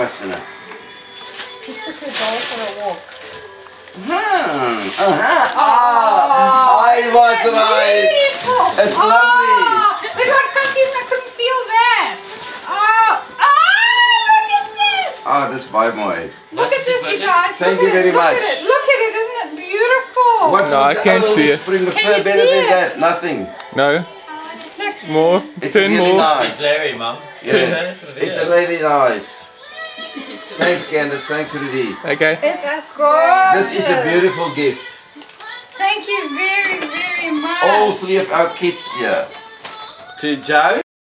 question. She took her doll for a walk. Hmm. Uh-huh. Ah, I was right. Beautiful. It's lovely. Oh, but what confused I couldn't feel that. Oh, oh, look at this. Oh, dis baie mooi. Look at this, you guys. Thank look you very it. Look much. at it. Look at it. Isn't it beautiful? What No, I can't see it. Spring Can fur you better see than it? that? Nothing. No, Look. more. It's Ten really more. nice. Larry, mum. Yeah. It's really nice. Thanks, Candace. Thanks, Rudy. Okay. It's gorgeous. This is a beautiful gift. Thank you very, very much. All three of our kids here. To Joe,